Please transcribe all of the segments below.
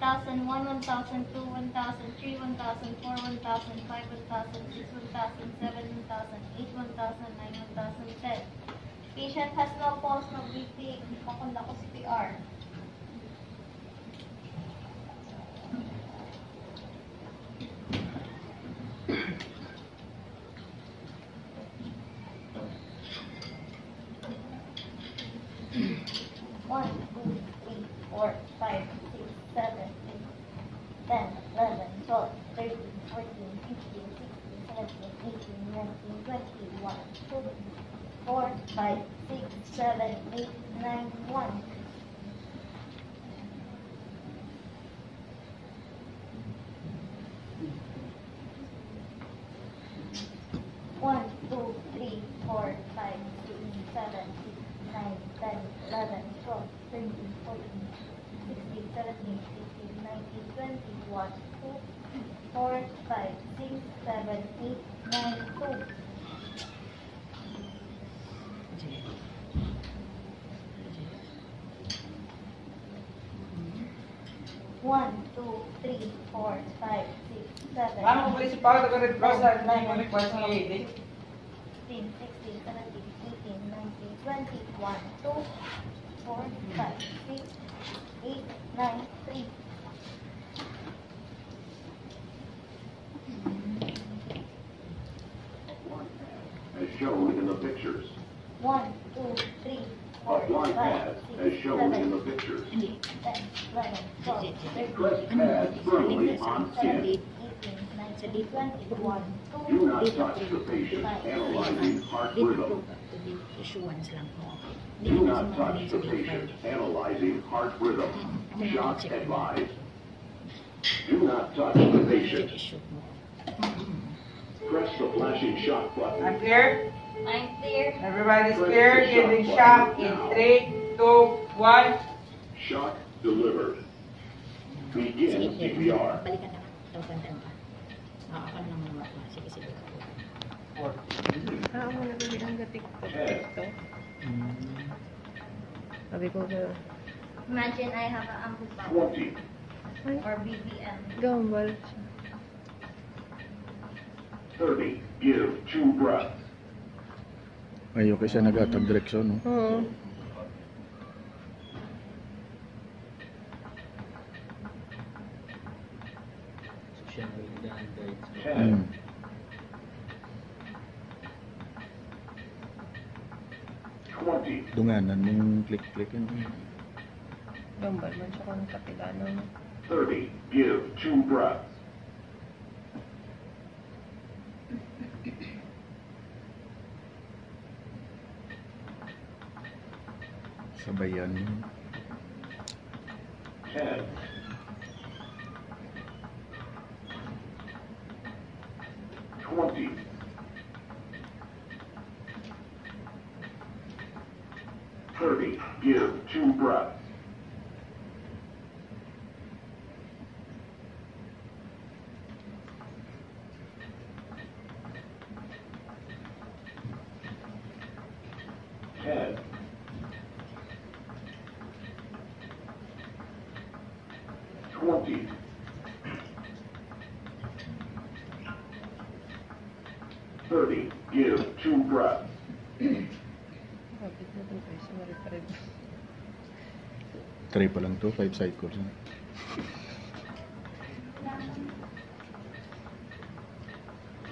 1,001, 1,002, 1,003, 1,004, 1,005, 1,006, 1,007, 1,008, 1,009, 1,010. Patient has no pulse, no breathing. Pakunda ko CPR. One, two, three, four, 1921, 4 5, 6, 7, 8, 9, 1. One, two, three, four, five, six, seven, six, nine, ten, eleven, twelve, thirteen, fourteen, sixteen, seventeen, eighteen, nineteen, twenty, one, two four, five, six, seven, eight, nine, two. One, two, three, four, five, six, seven. Ano ko si Paolo ka Red Cross Nine, at nine, hindi mo request ng 80? 15, 16, 17, 18, 19, 20, 1, 2, 4, 5, 6, 8, 9, 3. as shown in the pictures. 1, 2, 3, A blind 5, pad, 6, as shown in the pictures. 8, 10, 11, 12, 13, Press pad firmly on 17, skin. 18, 19, 20, 1, Do not touch the patient, analyzing heart rhythm. issuance lang po. Do not touch the patient, analyzing heart rhythm. Shock advised. Do not touch the patient. Issue mo. Press the flashing shock button. I'm clear? I'm clear. Everybody's clear? Giving shock in 3, 2, 1. Shock delivered. Begin Sige, CPR. balikan na. Tawagan pa. Oo, ako na lang mga mga. Sige, sige. Ah, ako nabili ang gatik-tik to. Sabi ko na, Imagine I have an amplifier 20, or BBM. gambal. 30. Give two breaths. Ayaw kasi nagatag direksyon, no? Oo. Ten, Hmm. twenty, Dunganan mo yung click-click yun. Gambal man siya kung kapilano. no? thirty. Give two breaths. Sabayan mo. Ten, twenty, thirty. Give two breaths. Ten, twenty, thirty. Give two breaths. Kapit na dun kayo sa mariparid. Try pa lang to, 5 cycles.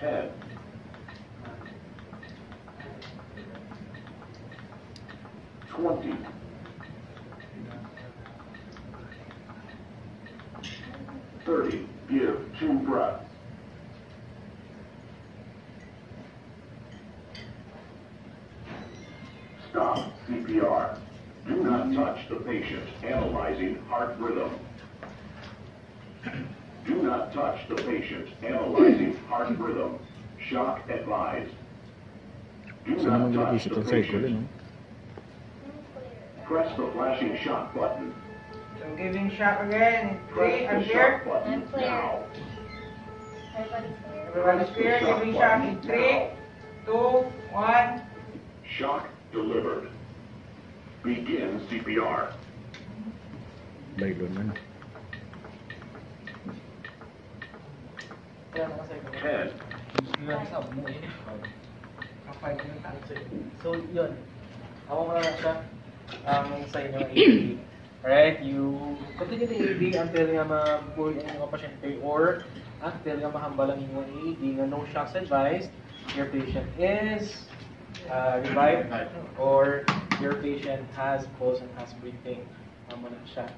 Ten, twenty, thirty. Give two breaths. Stop CPR. Do not touch the patient. Analyzing heart rhythm. Do not touch the patient. Analyzing heart rhythm. Shock advised. Do not touch the patient. Press the flashing shock button. So giving shock again in three, Press I'm the clear. I'm clear. now. Everybody's clear? Everybody's clear, giving shock in three, two, one. Shock delivered. Begin CPR. Bailon na. Kaya nakacycle. 10, Yun, sa mo eh. So, yun. Ako mo na siya ang sa inyo AED. Alright, you continue the AED until nga mabuhay ang inyong pasyente or until nga mahambal ang inyong AED nga no shocks advised, your patient is uh, revived or your patient has pulse and has breathing. Amo na siya.